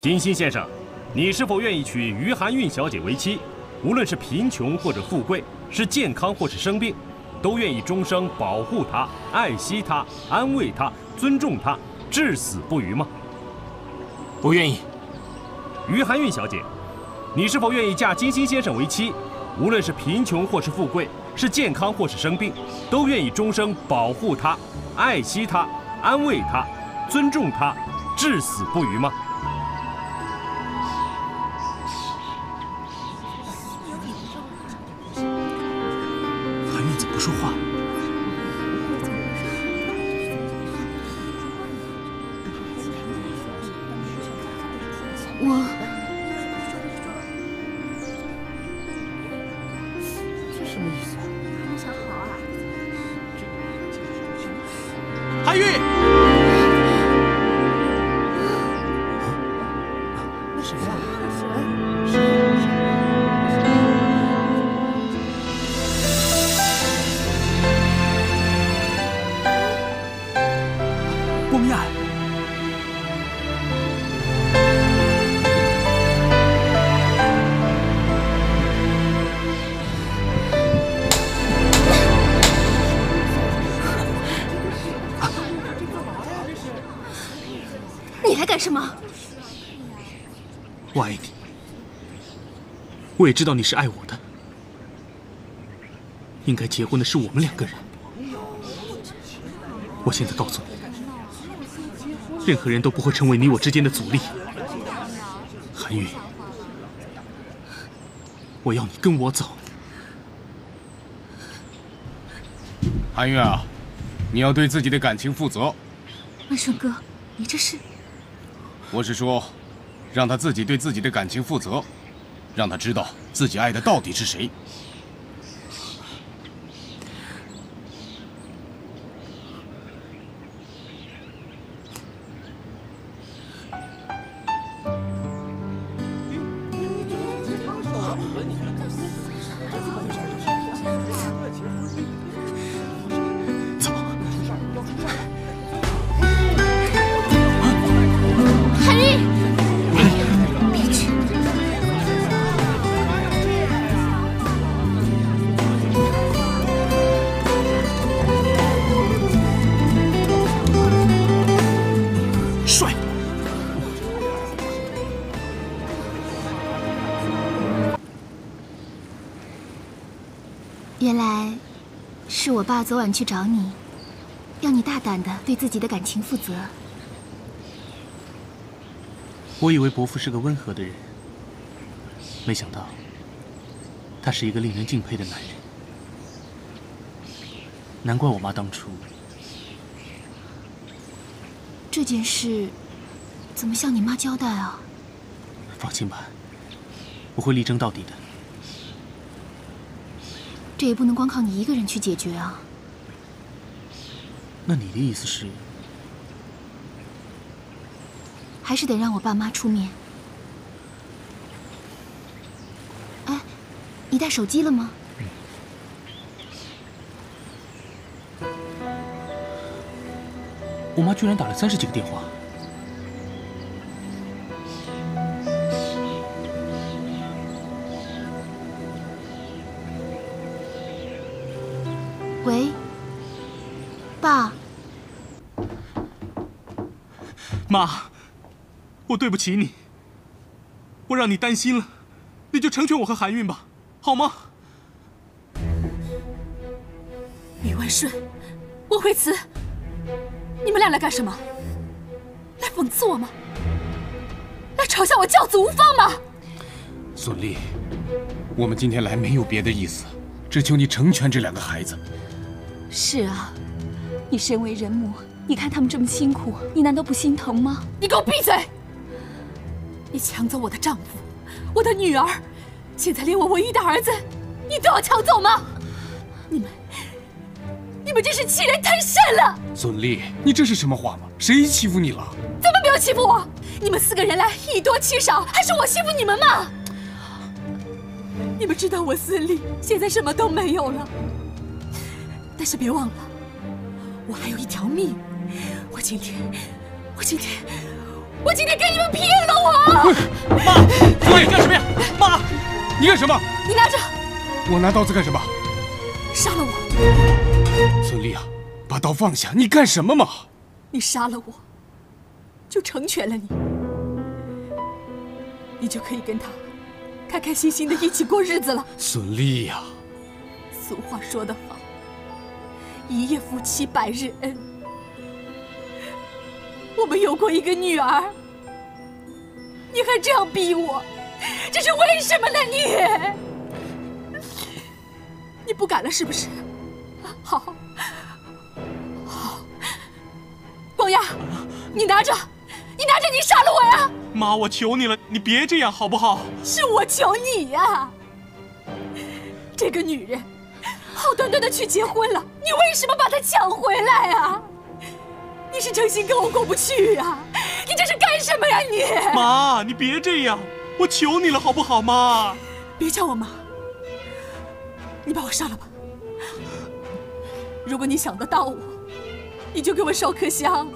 金星先生，你是否愿意娶于含韵小姐为妻？无论是贫穷或者富贵，是健康或是生病，都愿意终生保护她、爱惜她、安慰她、尊重她，至死不渝吗？不愿意。于含韵小姐，你是否愿意嫁金星先生为妻？无论是贫穷或是富贵，是健康或是生病，都愿意终生保护她、爱惜她、安慰她、尊重她，至死不渝吗？我也知道你是爱我的。应该结婚的是我们两个人。我现在告诉你，任何人都不会成为你我之间的阻力。韩韵，我要你跟我走。韩月啊，你要对自己的感情负责。万顺哥，你这是？我是说，让他自己对自己的感情负责，让他知道自己爱的到底是谁。原来是我爸昨晚去找你，要你大胆的对自己的感情负责。我以为伯父是个温和的人，没想到他是一个令人敬佩的男人。难怪我妈当初这件事怎么向你妈交代啊？放心吧，我会力争到底的。这也不能光靠你一个人去解决啊！那你的意思是？还是得让我爸妈出面。哎，你带手机了吗？我妈居然打了三十几个电话。妈，我对不起你，我让你担心了，你就成全我和韩韵吧，好吗？宇万顺，我惠慈，你们俩来干什么？来讽刺我吗？来嘲笑我教子无方吗？孙俪，我们今天来没有别的意思，只求你成全这两个孩子。是啊，你身为人母，你看他们这么辛苦，你难道不心疼吗？你给我闭嘴！你抢走我的丈夫，我的女儿，现在连我唯一的儿子，你都要抢走吗？你们，你们真是欺人太甚了！孙俪，你这是什么话吗？谁欺负你了？怎么没有欺负我？你们四个人来以多欺少，还是我欺负你们吗？你们知道我孙俪现在什么都没有了，但是别忘了，我还有一条命。我今天，我今天，我今天跟你们拼了！我妈，妈，你干什么呀？妈，你干什么？你拿着，我拿刀子干什么？杀了我！孙俪啊，把刀放下！你干什么嘛？你杀了我，就成全了你，你就可以跟他开开心心的一起过日子了。孙俪呀，俗话说得好，一夜夫妻百日恩。我们有过一个女儿，你还这样逼我，这是为什么呢？你，你不敢了是不是？好，好，光亚，你拿着，你拿着，你杀了我呀！妈，我求你了，你别这样好不好？是我求你呀！这个女人，好端端的去结婚了，你为什么把她抢回来啊？你是诚心跟我过不去呀？你这是干什么呀你？妈，你别这样，我求你了好不好，妈？别叫我妈，你把我杀了吧。如果你想得到我，你就给我烧颗香；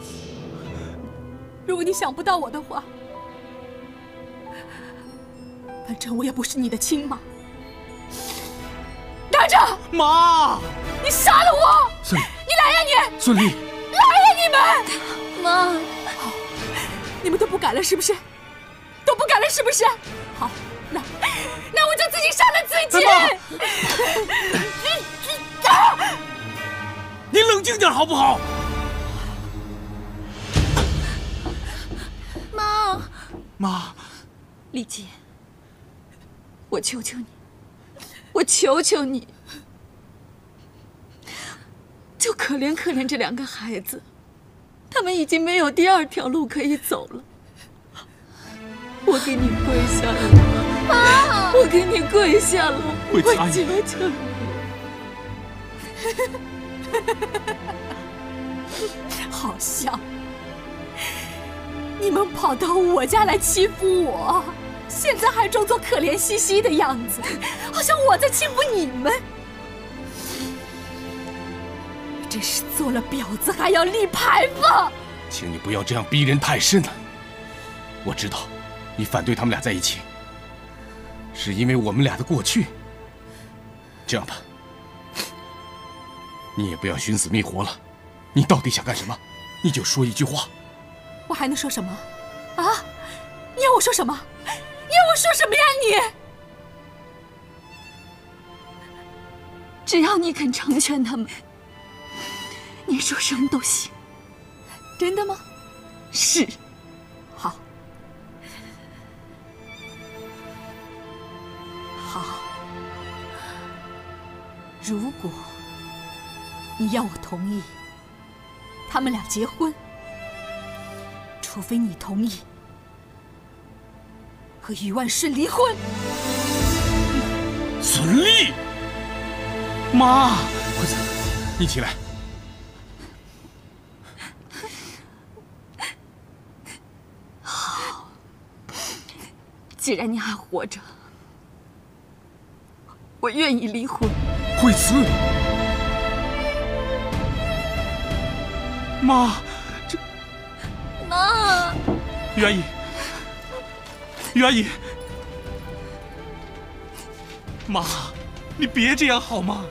如果你想不到我的话，反正我也不是你的亲妈。拿着，妈，你杀了我！孙俪，你来呀你！孙俪，们！妈，好你们都不敢了是不是？都不敢了是不是？好，那那我就自己杀了自己。你冷静点好不好？妈，妈，丽姐，我求求你，我求求你，就可怜可怜这两个孩子，他们已经没有第二条路可以走了。我给你跪下了，妈，我给你跪下了，我求求你。好笑！你们跑到我家来欺负我，现在还装作可怜兮兮的样子，好像我在欺负你们。真是做了婊子还要立牌坊！请你不要这样逼人太甚了。我知道，你反对他们俩在一起，是因为我们俩的过去。这样吧，你也不要寻死觅活了。你到底想干什么？你就说一句话。我还能说什么？啊？你要我说什么？你要我说什么呀你？只要你肯成全他们，你说什么都行。真的吗？是。好。好。如果你要我同意，他们俩结婚，除非你同意和余万顺离婚。孙俪，妈，惠子，你起来。既然你还活着，我愿意离婚。惠慈，妈，这妈，于阿姨，于阿姨，妈，你别这样好吗？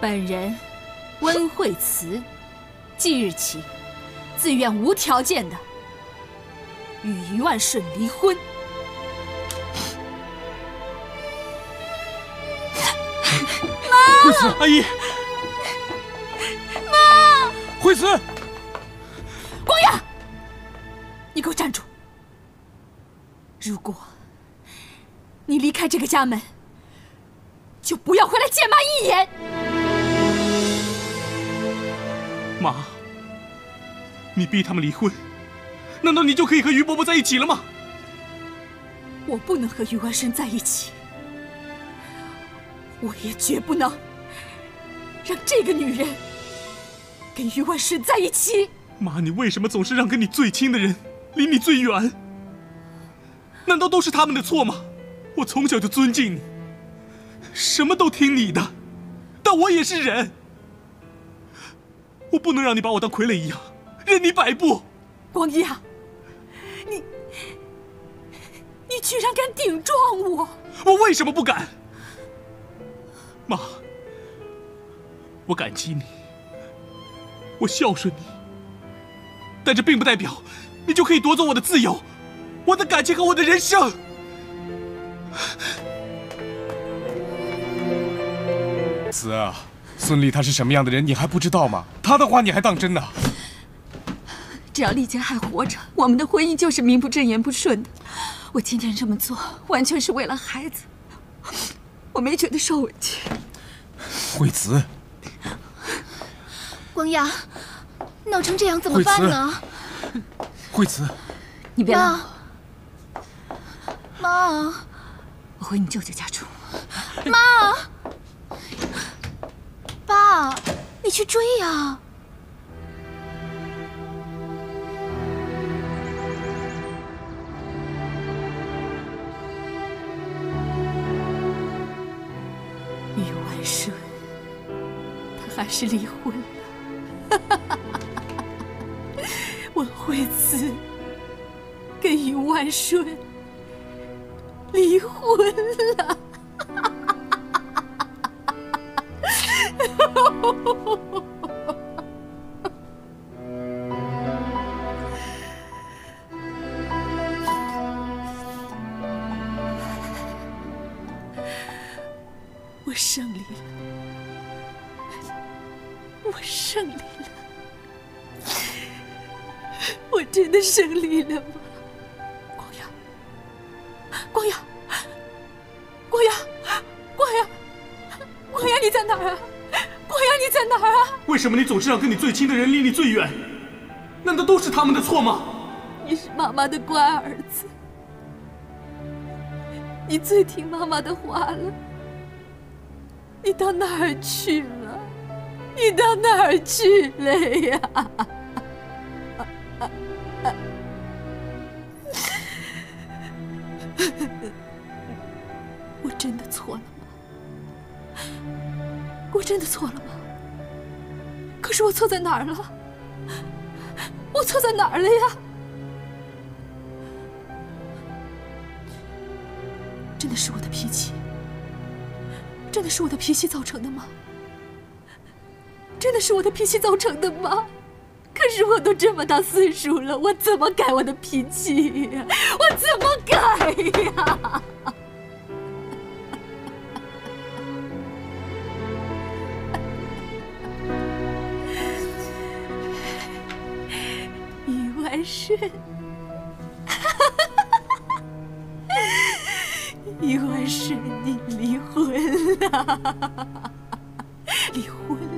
本人温惠慈，即日起自愿无条件的与余万顺离婚。妈惠慈，阿姨，妈惠慈，光亚，你给我站住！如果你离开这个家门，就不要回来见妈一眼。妈，你逼他们离婚，难道你就可以和于伯伯在一起了吗？我不能和于万顺在一起，我也绝不能让这个女人跟于万顺在一起。妈，你为什么总是让跟你最亲的人离你最远？难道都是他们的错吗？我从小就尊敬你，什么都听你的，但我也是人，我不能让你把我当傀儡一样，任你摆布。光亚，你你居然敢顶撞我！我为什么不敢？妈，我感激你，我孝顺你，但这并不代表你就可以夺走我的自由、我的感情和我的人生。子啊，孙俪她是什么样的人，你还不知道吗？她的话你还当真呢？只要丽姐还活着，我们的婚姻就是名不正言不顺的。我今天这么做，完全是为了孩子，我没觉得受委屈。惠子，光亚，闹成这样怎么办呢？惠子，你别闹，妈，我回你舅舅家住。妈，你去追呀！宇万顺，他还是离婚了。文惠子跟宇万顺 我胜利了，我胜利了，我真的胜利了吗？光耀，光耀，光耀，光耀，光耀，你在哪儿啊？光阳，你在哪儿啊？为什么你总是让跟你最亲的人离你最远？难道都是他们的错吗？你是妈妈的乖儿子，你最听妈妈的话了。你到哪儿去了？你到哪儿去了呀？我真的错了吗？我真的错了吗？可是我错在哪儿了？我错在哪儿了呀？真的是我的脾气。真的是我的脾气造成的吗？真的是我的脾气造成的吗？可是我都这么大岁数了，我怎么改我的脾气呀？我怎么改呀？宇万顺，宇万顺，你离婚了，离婚了，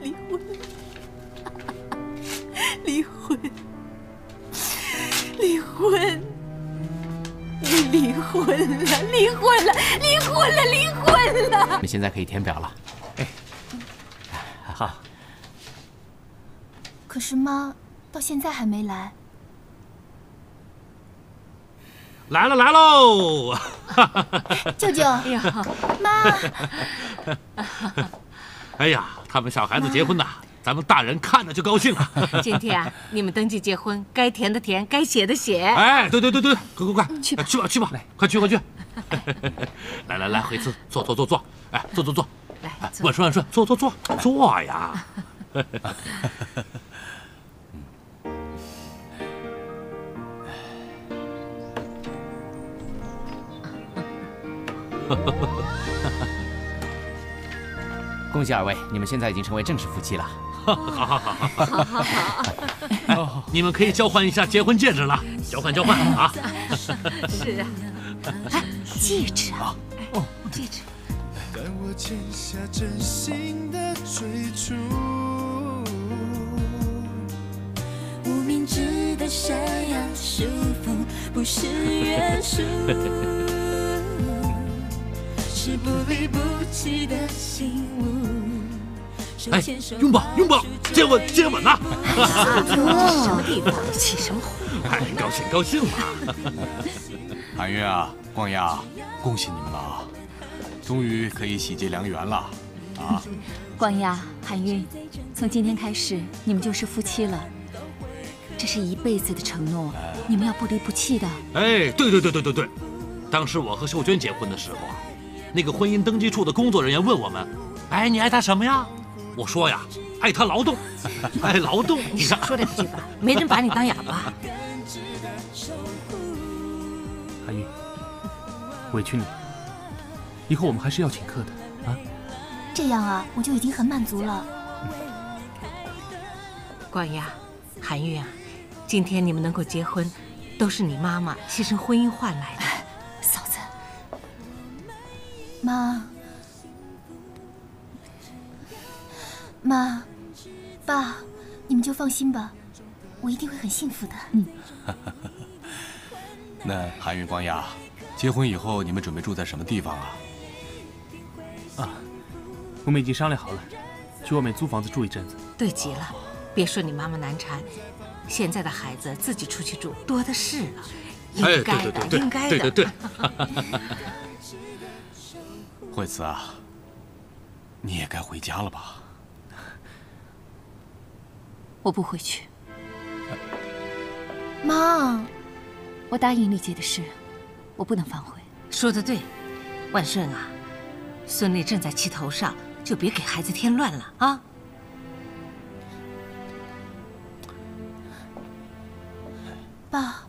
离婚了，离婚，离婚，你离婚了，离婚了，离婚了，离婚了！你现在可以填表了。哎好，可是妈到现在还没来。来了来喽！舅舅，妈，哎呀，他们小孩子结婚呐，咱们大人看着就高兴了。今天啊，你们登记结婚，该填的填，该写的写。哎，对对对对，快快快，去吧去吧去吧，来，快去快去。来来来，惠子，坐坐坐坐，哎，坐坐坐，来，万顺万顺，坐坐坐坐呀。恭喜二位，你们现在已经成为正式夫妻了。好好好好。好好 好，你们可以交换一下结婚戒指了，交换交换 啊。是啊，哎，戒指啊，哦，戒指。当我欠下真心的追逐，无名指的闪耀束缚，不是约束，哎，拥抱拥抱，接吻接吻呐！这是什么地方？起什么哄？哎，高兴高兴嘛！韩月啊，光亚，恭喜你们了啊！终于可以喜结良缘了，啊！光亚、韩月，从今天开始，你们就是夫妻了。这是一辈子的承诺，你们要不离不弃的。哎，对对对对对对，当时我和秀娟结婚的时候啊，那个婚姻登记处的工作人员问我们：“哎，你爱他什么呀？”我说呀：“爱他劳动，爱 劳动。”你少说两句吧，没人把你当哑巴。韩玉，委屈你，以后我们还是要请客的啊。这样啊，我就已经很满足了。光亚，韩玉啊，今天你们能够结婚，都是你妈妈牺牲婚姻换来的。妈，妈，爸，你们就放心吧，我一定会很幸福的。嗯。那韩云、光呀，结婚以后你们准备住在什么地方啊？啊，我们已经商量好了，去外面租房子住一阵子。对极了，别说你妈妈难缠，现在的孩子自己出去住多的是了，应该的，应该的。对对对。惠子啊，你也该回家了吧？我不回去。妈。我答应丽姐的事，我不能反悔。说的对，万顺啊，孙俪正在气头上，就别给孩子添乱了啊。爸。